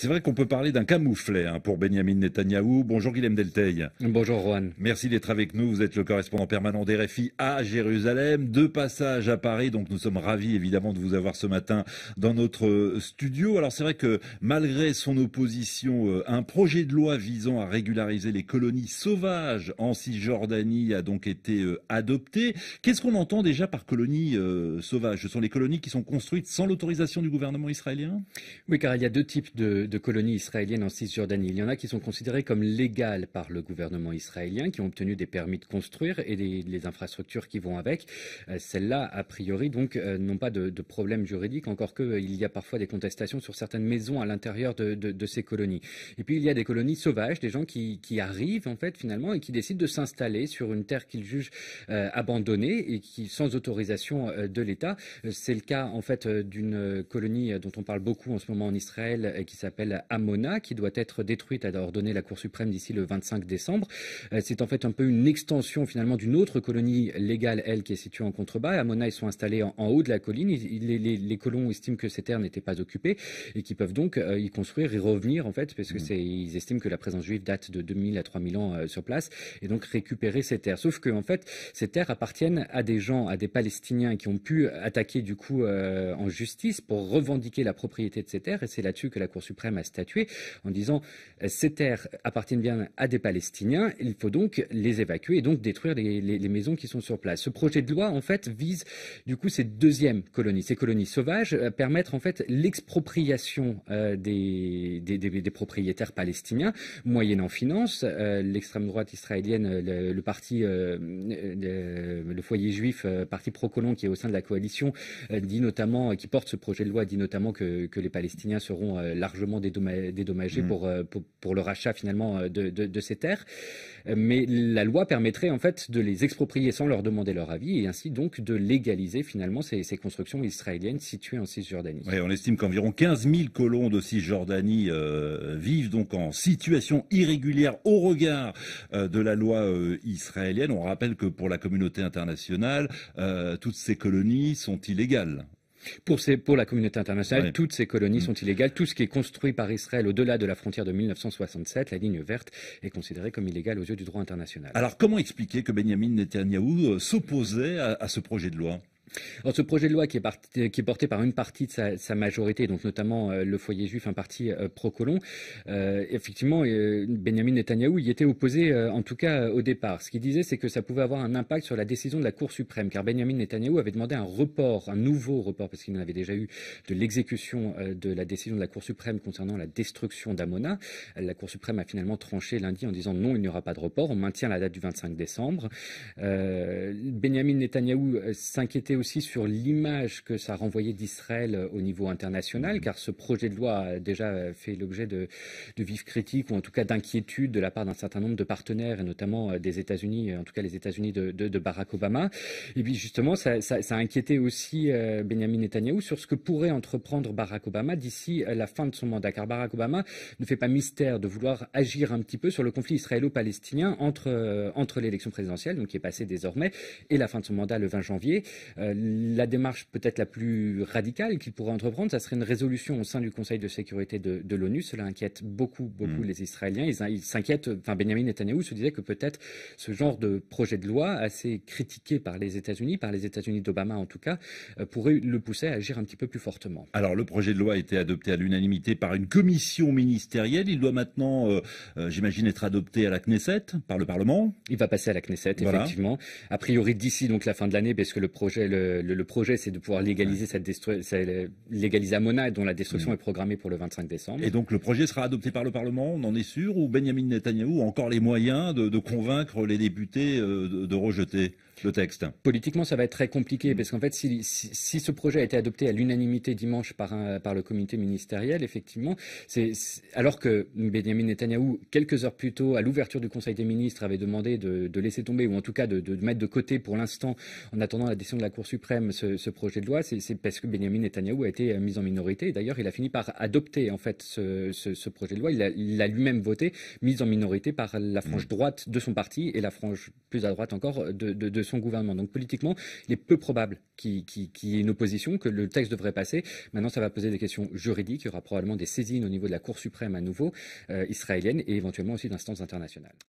C'est vrai qu'on peut parler d'un camouflet hein, pour Benjamin Netanyahou. Bonjour Guillaume Delteil. Bonjour Juan. Merci d'être avec nous. Vous êtes le correspondant permanent des RFI à Jérusalem. Deux passages à Paris, donc nous sommes ravis évidemment de vous avoir ce matin dans notre studio. Alors c'est vrai que malgré son opposition, euh, un projet de loi visant à régulariser les colonies sauvages en Cisjordanie a donc été euh, adopté. Qu'est-ce qu'on entend déjà par colonies euh, sauvages? Ce sont les colonies qui sont construites sans l'autorisation du gouvernement israélien? Oui, car il y a deux types de de colonies israéliennes en Cisjordanie. Il y en a qui sont considérées comme légales par le gouvernement israélien, qui ont obtenu des permis de construire et les, infrastructures qui vont avec. Euh, celles-là, a priori, donc, euh, n'ont pas de, problème juridique, encore qu'il euh, y a parfois des contestations sur certaines maisons à l'intérieur de, ces colonies. Et puis, il y a des colonies sauvages, des gens qui, arrivent, en fait, finalement, et qui décident de s'installer sur une terre qu'ils jugent abandonnée et qui, sans autorisation de l'État. C'est le cas, en fait, d'une colonie dont on parle beaucoup en ce moment en Israël, qui s'appelle Amona, qui doit être détruite, a ordonné la Cour suprême d'ici le 25 décembre. Euh, c'est en fait un peu une extension finalement d'une autre colonie légale, elle, qui est située en contrebas. Amona, ils sont installés en, haut de la colline. les, colons estiment que ces terres n'étaient pas occupées et qui peuvent donc euh, y construire et revenir en fait, parce que mmh. ils estiment que la présence juive date de 2000 à 3000 ans euh, sur place et donc récupérer ces terres. Sauf que en fait, ces terres appartiennent à des gens, à des Palestiniens qui ont pu attaquer du coup en justice pour revendiquer la propriété de ces terres et c'est là-dessus que la Cour suprême a statué en disant euh, ces terres appartiennent bien à des Palestiniens, il faut donc les évacuer et donc détruire les, maisons qui sont sur place. Ce projet de loi, en fait, vise du coup ces deuxièmes colonies, ces colonies sauvages, à permettre en fait l'expropriation euh, des, propriétaires palestiniens, moyennant finance. Euh, l'extrême droite israélienne, le, parti, le, foyer juif, parti pro-colon qui est au sein de la coalition, dit notamment, qui porte ce projet de loi, dit notamment que les Palestiniens seront largement dédommagés mm. euh, pour, pour, le rachat finalement euh, de, de, ces terres. Mais la loi permettrait en fait de les exproprier sans leur demander leur avis et ainsi donc de légaliser finalement ces, ces constructions israéliennes situées en Cisjordanie. on estime qu'environ 15 000 colons de Cisjordanie euh, vivent donc en situation irrégulière au regard de la loi israélienne. On rappelle que pour la communauté internationale, toutes ces colonies sont illégales. Pour, pour, la communauté internationale, toutes ces colonies mm. sont illégales. Tout ce qui est construit par Israël au-delà de la frontière de 1967, la ligne verte, est considéré comme illégal aux yeux du droit international. Alors comment expliquer que Benjamin Netanyahou euh, s'opposait à ce projet de loi? Alors, ce projet de loi qui est, qui est porté par une partie de sa, majorité, donc notamment euh, le foyer juif, un parti euh, pro-colon, euh, effectivement, Benjamin Netanyahou y était opposé, en tout cas au départ. Ce qu'il disait, c'est que ça pouvait avoir un impact sur la décision de la Cour suprême, car Benjamin Netanyahou avait demandé un report, un nouveau report, parce qu'il en avait déjà eu, de l'exécution de la décision de la Cour suprême concernant la destruction d'Amona. La Cour suprême a finalement tranché lundi en disant non, il n'y aura pas de report, on maintient la date du 25 décembre. Benjamin Netanyahou s'inquiétait aussi sur l'image que ça renvoyait d'Israël euh, au niveau international, car ce projet de loi a déjà fait l'objet de, de vives critiques, ou en tout cas d'inquiétudes de la part d'un certain nombre de partenaires, et notamment euh, des États-Unis, en tout cas les États-Unis de, de, Barack Obama. Et puis justement, ça, ça, ça a inquiété aussi euh, Benjamin Netanyahou sur ce que pourrait entreprendre Barack Obama d'ici la fin de son mandat, car Barack Obama ne fait pas mystère de vouloir agir un petit peu sur le conflit israélo-palestinien entre, entre l'élection présidentielle, donc qui est passée désormais, et la fin de son mandat le 20 janvier la démarche peut-être la plus radicale qu'il pourrait entreprendre, ça serait une résolution au sein du Conseil de sécurité de, l'ONU. Cela inquiète beaucoup, beaucoup mm. les Israéliens. Ils s'inquiètent, enfin Benjamin Netanyahu se disait que peut-être ce genre de projet de loi, assez critiqué par les États-Unis, par les États-Unis d'Obama en tout cas, euh, pourrait le pousser à agir un petit peu plus fortement. Alors le projet de loi a été adopté à l'unanimité par une commission ministérielle. Il doit maintenant, euh, euh, j'imagine, être adopté à la Knesset, par le Parlement. Il va passer à la Knesset, effectivement. A priori d'ici donc la fin de l'année, parce que le projet, le, le, projet, c'est de pouvoir légaliser cette destruction, légaliser Amona, dont la destruction mm. est programmée pour le 25 décembre. Et donc le projet sera adopté par le Parlement, on en est sûr, ou Benjamin Netanyahou a encore les moyens de, convaincre les députés euh, de rejeter le texte? Politiquement, ça va être très compliqué, parce qu'en fait, si, ce projet a été adopté à l'unanimité dimanche par, par le comité ministériel, effectivement, c'est alors que Benjamin Netanyahou, quelques heures plus tôt, à l'ouverture du Conseil des ministres, avait demandé de, laisser tomber, ou en tout cas de, mettre de côté pour l'instant, en attendant la décision de la Cour suprême ce, projet de loi, c'est parce que Benjamin Netanyahu a été mis en minorité. D'ailleurs, il a fini par adopter en fait ce, projet de loi. Il l'a lui-même voté, mis en minorité par la frange mm. droite de son parti et la frange plus à droite encore de, son gouvernement. Donc politiquement, il est peu probable qu'il y ait une opposition, que le texte devrait passer. Maintenant, ça va poser des questions juridiques. Il y aura probablement des saisines au niveau de la Cour suprême à nouveau euh, israélienne et éventuellement aussi d'instances internationales.